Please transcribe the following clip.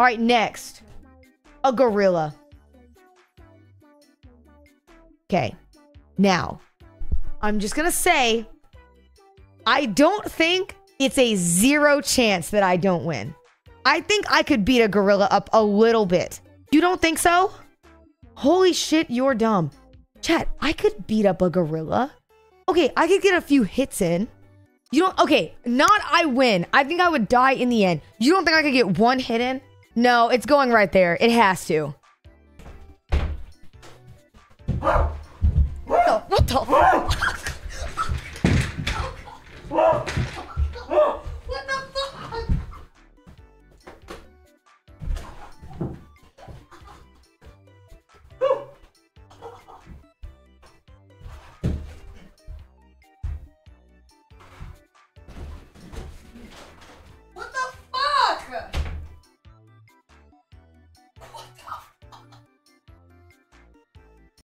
All right, next. A gorilla. Okay. Now, I'm just going to say I don't think it's a zero chance that I don't win. I think I could beat a gorilla up a little bit. You don't think so? Holy shit, you're dumb. Chat, I could beat up a gorilla. Okay, I could get a few hits in. You don't, okay, not I win. I think I would die in the end. You don't think I could get one hit in? No, it's going right there. It has to. What the, what the?